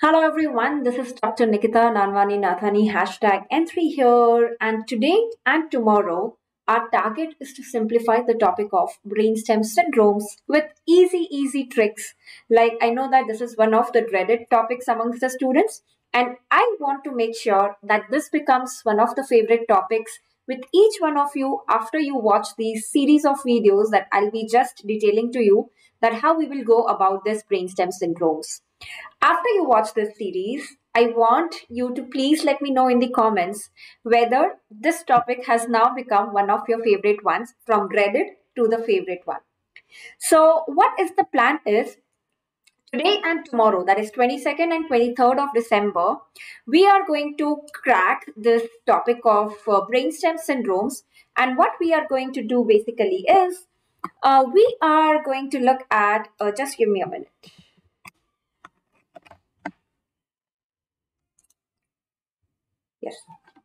Hello everyone, this is Dr. Nikita Nanwani Nathani hashtag N3 here and today and tomorrow our target is to simplify the topic of brainstem syndromes with easy easy tricks like I know that this is one of the dreaded topics amongst the students and I want to make sure that this becomes one of the favorite topics with each one of you after you watch these series of videos that I'll be just detailing to you that how we will go about this brainstem syndromes. After you watch this series, I want you to please let me know in the comments whether this topic has now become one of your favorite ones from dreaded to the favorite one. So what is the plan is today and tomorrow that is 22nd and 23rd of december we are going to crack this topic of uh, brainstem syndromes and what we are going to do basically is uh, we are going to look at uh, just give me a minute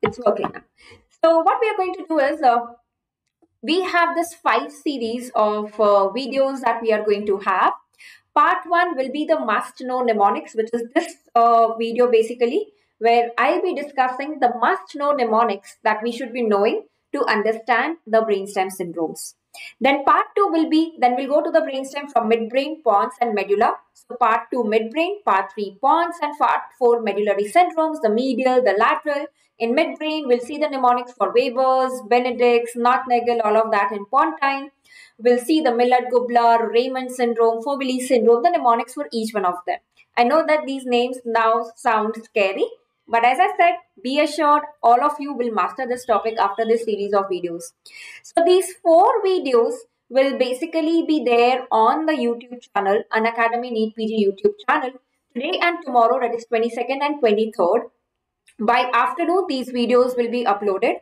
it's working now. So what we are going to do is uh, we have this five series of uh, videos that we are going to have. Part one will be the must know mnemonics which is this uh, video basically where i'll be discussing the must know mnemonics that we should be knowing to understand the brainstem syndromes then part two will be, then we'll go to the brainstem from midbrain, pons and medulla. So part two midbrain, part three pons and part four medullary syndromes, the medial, the lateral. In midbrain, we'll see the mnemonics for Weber's, Benedict's, Nothnagel, all of that in pontine. We'll see the Millard-Gubler, Raymond syndrome, Foville syndrome, the mnemonics for each one of them. I know that these names now sound scary, but as I said, be assured all of you will master this topic after this series of videos. So these four videos will basically be there on the YouTube channel, Unacademy NEET PG YouTube channel today and tomorrow that is 22nd and 23rd. By afternoon, these videos will be uploaded.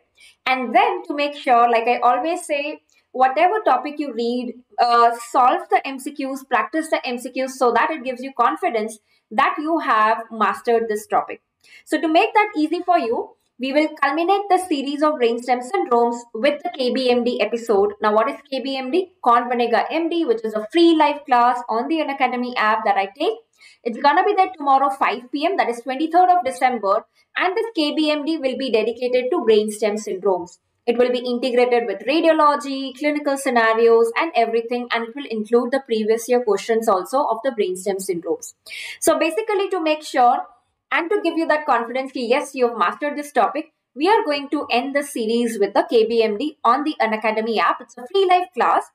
And then to make sure, like I always say, whatever topic you read, uh, solve the MCQs, practice the MCQs so that it gives you confidence that you have mastered this topic. So to make that easy for you, we will culminate the series of brainstem syndromes with the KBMD episode. Now, what is KBMD? Kaun Banega MD, which is a free live class on the Unacademy app that I take. It's gonna be there tomorrow 5 p.m. That is 23rd of December. And this KBMD will be dedicated to brainstem syndromes. It will be integrated with radiology, clinical scenarios, and everything, and it will include the previous year questions also of the brainstem syndromes. So basically, to make sure and to give you that confidence, yes, you have mastered this topic, we are going to end the series with the KBMD on the Unacademy app. It's a free live class.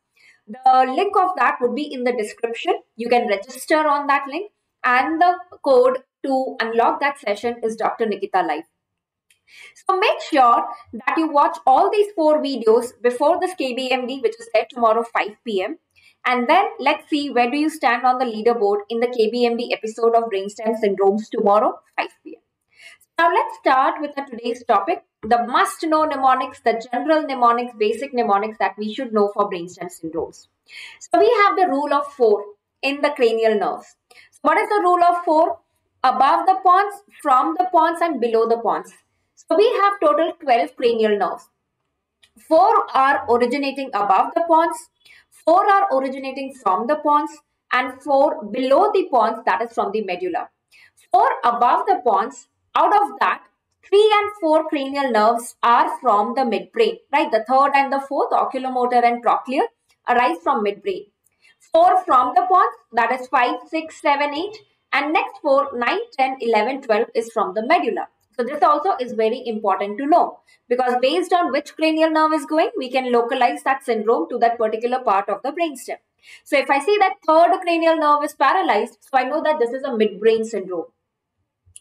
The link of that would be in the description. You can register on that link, and the code to unlock that session is Dr. Nikita Live. So make sure that you watch all these four videos before this KBMD, which is there tomorrow 5 p.m. And then let's see where do you stand on the leaderboard in the KBMD episode of Brainstem Syndromes tomorrow 5 p.m. Now let's start with today's topic, the must know mnemonics, the general mnemonics, basic mnemonics that we should know for brainstem syndromes. So we have the rule of 4 in the cranial nerves. So what is the rule of 4? Above the pons, from the pons and below the pons. So we have total 12 cranial nerves. 4 are originating above the pons, 4 are originating from the pons and 4 below the pons that is from the medulla. 4 above the pons, out of that 3 and 4 cranial nerves are from the midbrain, right? The third and the fourth, oculomotor and trochlear, arise from midbrain. 4 from the pons, that is 5, 6, 7, 8. And next 4, 9, 10, 11, 12 is from the medulla. So this also is very important to know because based on which cranial nerve is going, we can localize that syndrome to that particular part of the brainstem. So if I see that third cranial nerve is paralyzed, so I know that this is a midbrain syndrome,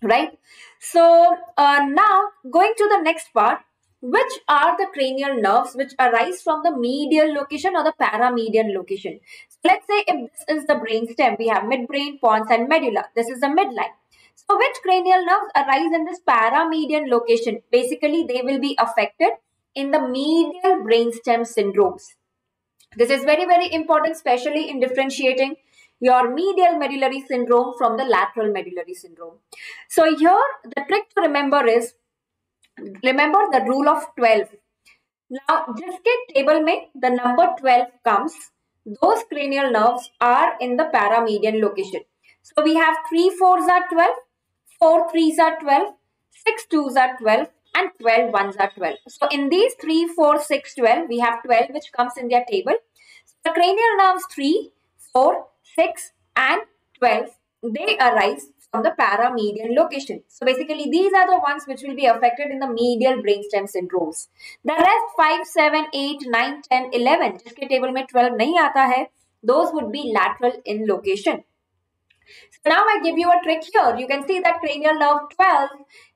right? So uh, now going to the next part, which are the cranial nerves which arise from the medial location or the paramedian location. So let's say if this is the brainstem, we have midbrain, pons and medulla. This is the midline. So which cranial nerves arise in this paramedian location? Basically, they will be affected in the medial brainstem syndromes. This is very, very important, especially in differentiating your medial medullary syndrome from the lateral medullary syndrome. So here, the trick to remember is, remember the rule of 12. Now, जिसके table में the number 12 comes, those cranial nerves are in the paramedian location. So we have 3 4s are 12, 4 threes are 12, 6 twos are 12, and 12 ones are 12. So in these 3, 4, 6, 12, we have 12 which comes in their table. So the cranial nerves 3, 4, 6, and 12, they arise from the paramedian location. So basically these are the ones which will be affected in the medial brainstem syndromes. The rest 5, 7, 8, 9, 10, 11 जिसके table में 12 नहीं आता है those would be lateral in location. So now I give you a trick here. You can see that cranial nerve 12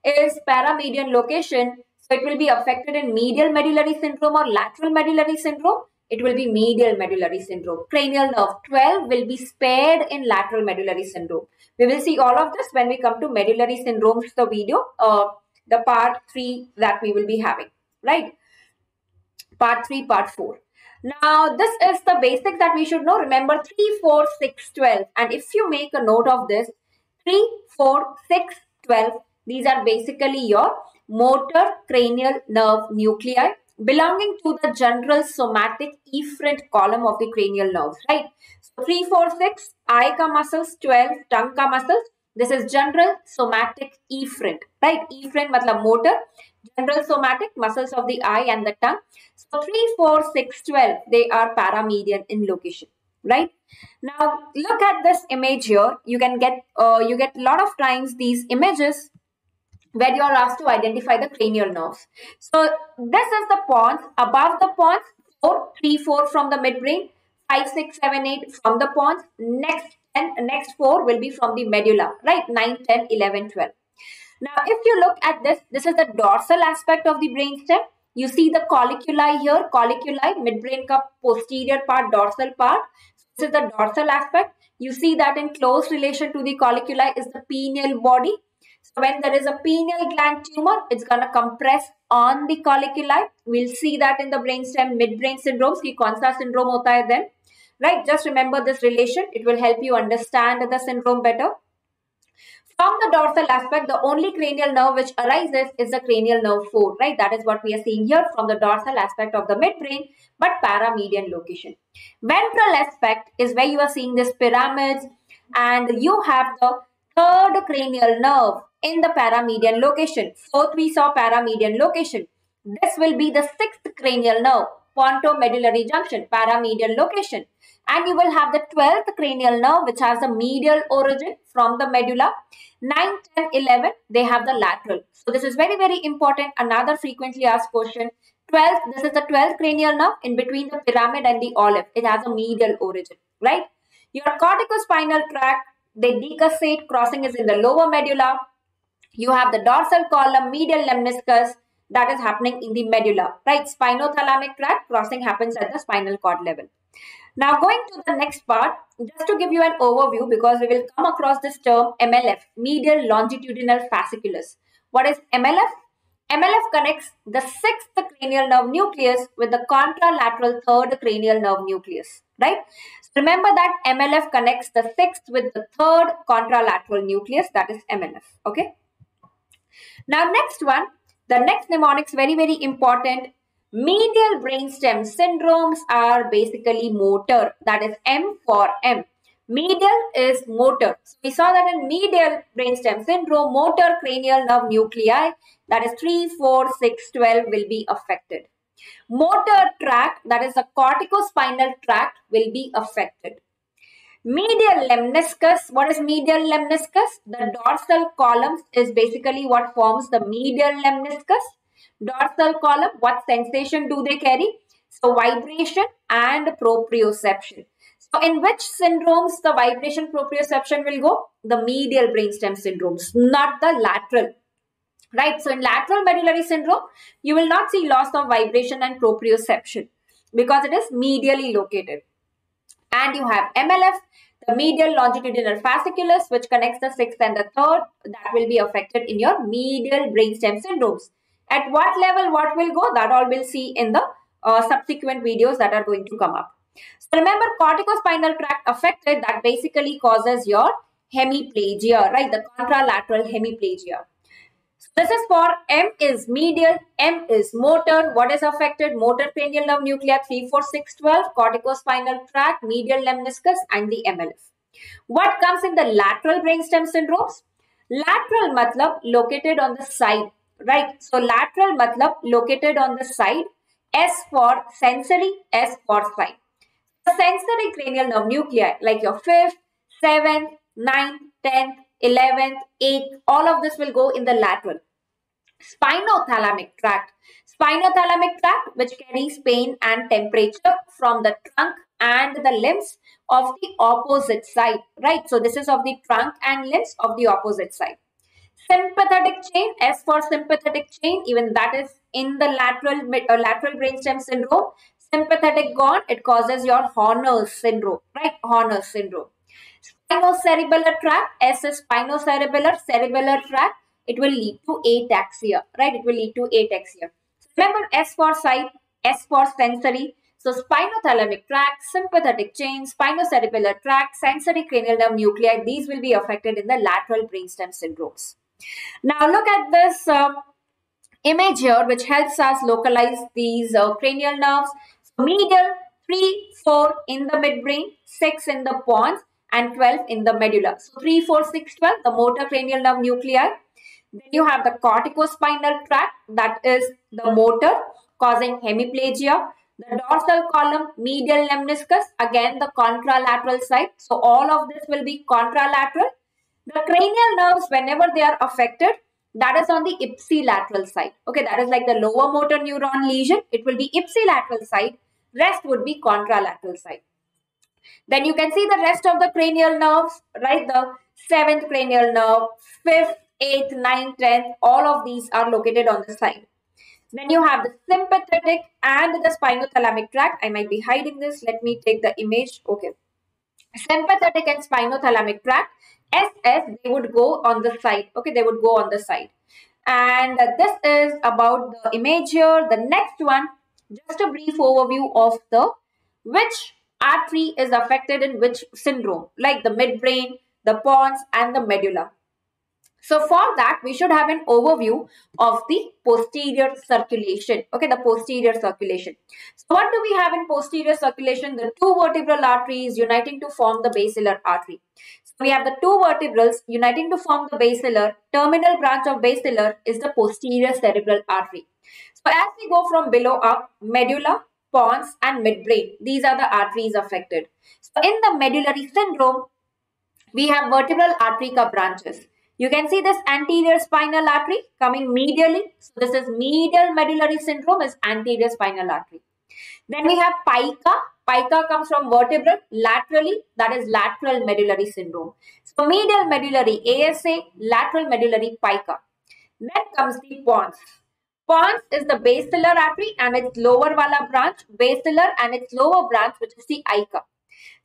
is paramedian location. So it will be affected in medial medullary syndrome or lateral medullary syndrome. It will be medial medullary syndrome. Cranial nerve 12 will be spared in lateral medullary syndrome. We will see all of this when we come to medullary syndromes, the video, uh, the part 3 that we will be having, right? Part 3, part 4. Now, this is the basic that we should know. Remember 3, 4, 6, 12. And if you make a note of this, 3, 4, 6, 12, these are basically your motor cranial nerve nuclei belonging to the general somatic efferent column of the cranial nerves, right? So 3, 4, 6, eye muscles, 12, tongue muscles. This is general somatic efferent, right? Efferent matlab motor, general somatic muscles of the eye and the tongue. So 3, 4, 6, 12, they are paramedian in location, right? Now look at this image here. You can get, uh, you get a lot of times these images where you are asked to identify the cranial nerves. So this is the pons. Above the pons, 4, 3, 4 from the midbrain, 5, 6, 7, 8 from the pons. Next and next 4 will be from the medulla, right? 9, 10, 11, 12. Now, if you look at this, this is the dorsal aspect of the brainstem. You see the colliculi here, colliculi, midbrain ka posterior part, dorsal part. This is the dorsal aspect. You see that in close relation to the colliculi is the pineal body. So when there is a pineal gland tumor, it's going to compress on the colliculi. We'll see that in the brainstem midbrain syndromes. Ki kaun sa syndrome hota hai then? Right? Just remember this relation. It will help you understand the syndrome better. From the dorsal aspect, the only cranial nerve which arises is the cranial nerve 4, right? That is what we are seeing here from the dorsal aspect of the midbrain, but paramedian location. Ventral aspect is where you are seeing this pyramids and you have the third cranial nerve in the paramedian location. Fourth, we saw paramedian location. This will be the sixth cranial nerve, pontomedullary junction, paramedial location. And you will have the 12th cranial nerve which has a medial origin from the medulla. 9 10 11 they have the lateral. So this is very very important. Another frequently asked question. 12th this is the 12th cranial nerve in between the pyramid and the olive. It has a medial origin right? Your corticospinal tract they decussate crossing is in the lower medulla. You have the dorsal column medial lemniscus that is happening in the medulla right spinothalamic tract crossing happens at the spinal cord level now going to the next part, just to give you an overview because we will come across this term MLF, medial longitudinal fasciculus. What is MLF? MLF connects the sixth cranial nerve nucleus with the contralateral third cranial nerve nucleus, right? So remember that MLF connects the sixth with the third contralateral nucleus, that is MLF, okay? Now next one, the next mnemonics very, very important Medial brainstem syndromes are basically motor, that is M for M. Medial is motor. So we saw that in medial brainstem syndrome, motor cranial nerve nuclei, that is 3, 4, 6, 12 will be affected. Motor tract, that is the corticospinal tract, will be affected. Medial lemniscus, what is medial lemniscus? The dorsal column is basically what forms the medial lemniscus dorsal column, what sensation do they carry? So vibration and proprioception. So in which syndromes the vibration proprioception will go? The medial brainstem syndromes, not the lateral. Right. So in lateral medullary syndrome, you will not see loss of vibration and proprioception because it is medially located. And you have MLF, the medial longitudinal fasciculus, which connects the sixth and the third, that will be affected in your medial brainstem syndromes. At what level what will go that all we'll see in the uh, subsequent videos that are going to come up. So remember corticospinal tract affected that basically causes your hemiplegia, right? The contralateral hemiplegia. This is for M is medial, M is motor. What is affected? Motor cranial nerve nuclei 3, 4, 6, 12, corticospinal tract, medial lemniscus and the MLF. What comes in the lateral brainstem syndromes? lateral matlab located on the side right so lateral matlab located on the side s for sensory s for sight the sensory cranial nerve nuclei like your fifth seventh ninth tenth eleventh eighth all of this will go in the lateral spinothalamic tract spinothalamic tract which carries pain and temperature from the trunk and the limbs of the opposite side, right? So this is of the trunk and limbs of the opposite side. Sympathetic chain, S for sympathetic chain, even that is in the lateral uh, lateral brainstem syndrome. Sympathetic gone, it causes your Horner's syndrome, right? Horner's syndrome. Spinocerebellar tract, S is spinocerebellar, cerebellar tract, it will lead to ataxia, right? It will lead to ataxia. Remember S for sight, S for sensory, so spinothalamic tract, sympathetic chain, spinocerebellar tract, sensory cranial nerve nuclei, these will be affected in the lateral brainstem syndromes. Now look at this uh, image here which helps us localize these uh, cranial nerves. So medial 3, 4 in the midbrain, 6 in the pons and 12 in the medulla. So 3, 4, 6, 12, the motor cranial nerve nuclei. Then you have the corticospinal tract that is the motor causing hemiplegia. The dorsal column, medial lemniscus, again the contralateral side. So all of this will be contralateral. The cranial nerves, whenever they are affected, that is on the ipsilateral side. Okay, that is like the lower motor neuron lesion. It will be ipsilateral side. Rest would be contralateral side. Then you can see the rest of the cranial nerves, right? The seventh cranial nerve, fifth, eighth, ninth, tenth, all of these are located on the side. Then you have the sympathetic and the spinothalamic tract. I might be hiding this. Let me take the image. Okay. Sympathetic and spinothalamic tract. SS, they would go on the side. Okay, they would go on the side. And this is about the image here. The next one, just a brief overview of the which artery is affected in which syndrome, like the midbrain, the pons, and the medulla. So for that, we should have an overview of the posterior circulation. Okay, the posterior circulation. So what do we have in posterior circulation? The two vertebral arteries uniting to form the basilar artery. So we have the two vertebrals uniting to form the basilar. Terminal branch of basilar is the posterior cerebral artery. So as we go from below up, medulla, pons and midbrain. These are the arteries affected. So in the medullary syndrome, we have vertebral artery branches. You can see this anterior spinal artery coming medially. So this is medial medullary syndrome is anterior spinal artery. Then we have PICA. PICA comes from vertebral laterally. That is lateral medullary syndrome. So medial medullary ASA, lateral medullary PICA. Then comes the pons. Pons is the basilar artery and its lower wala branch, basilar and its lower branch which is the AICA.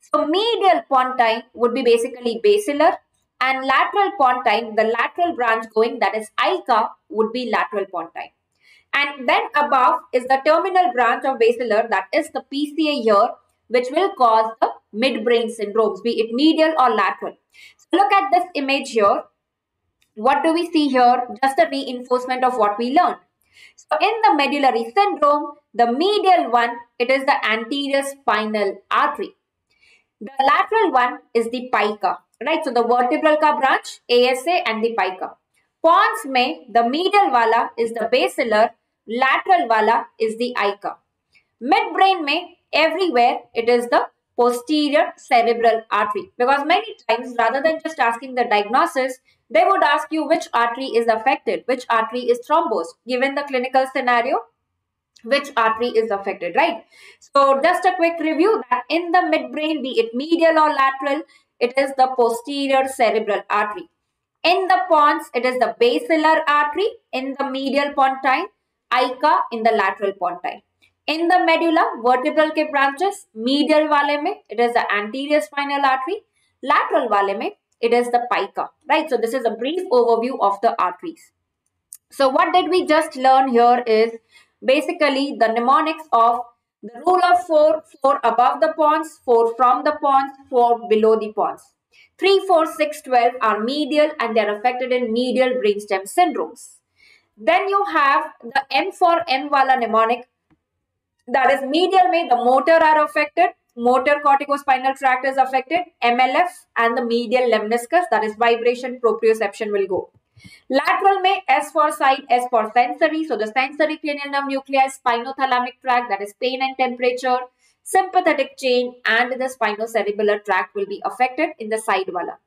So medial pontine would be basically basilar and lateral pontine, the lateral branch going that is AICA would be lateral pontine. And then above is the terminal branch of basilar that is the PCA here which will cause the midbrain syndromes be it medial or lateral. So look at this image here. What do we see here? Just a reinforcement of what we learned. So in the medullary syndrome, the medial one, it is the anterior spinal artery. The lateral one is the PICA right? So the vertebral ka branch, ASA and the PICA. Pons में the medial wala is the basilar, lateral wala is the AICA. Midbrain में everywhere it is the posterior cerebral artery because many times rather than just asking the diagnosis they would ask you which artery is affected, which artery is thrombosed, given the clinical scenario, which artery is affected, right? So just a quick review that in the midbrain, be it medial or lateral, it is the posterior cerebral artery. In the pons, it is the basilar artery, in the medial pontine, AICA in the lateral pontine. In the medulla, vertebral branches, medial valeme, it is the anterior spinal artery, lateral valeme, it is the PICA. Right? So this is a brief overview of the arteries. So what did we just learn here is basically the mnemonics of the rule of 4, 4 above the pons, 4 from the pons, 4 below the pons. 3, 4, 6, 12 are medial and they are affected in medial brainstem syndromes. Then you have the M for M wala mnemonic. That is medial may the motor are affected. Motor corticospinal tract is affected, MLF and the medial lemniscus, that is vibration proprioception will go. Lateral may S for sight, S for sensory. So the sensory cranial nerve nuclei, spinothalamic tract, that is pain and temperature, sympathetic chain and the spinocerebellar tract will be affected in the side walla.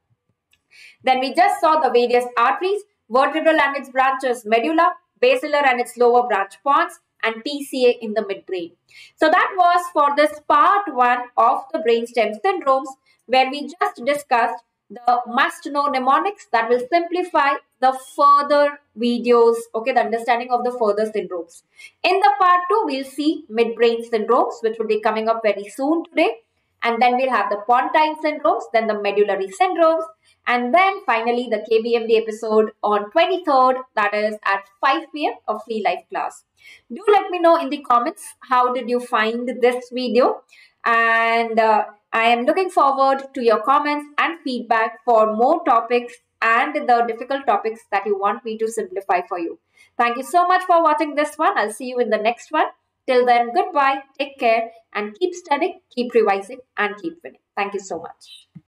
Then we just saw the various arteries, vertebral and its branches, medulla, basilar and its lower branch pons, and PCA in the midbrain. So that was for this part one of the brainstem syndromes where we just discussed the must know mnemonics that will simplify the further videos, okay, the understanding of the further syndromes. In the part two, we'll see midbrain syndromes, which will be coming up very soon today. And then we'll have the pontine syndromes, then the medullary syndromes, and then finally the KBMD episode on 23rd, that is at 5 p.m. of free life class. Do let me know in the comments how did you find this video and uh, I am looking forward to your comments and feedback for more topics and the difficult topics that you want me to simplify for you. Thank you so much for watching this one. I'll see you in the next one. Till then, goodbye, take care, and keep studying, keep revising, and keep winning. Thank you so much.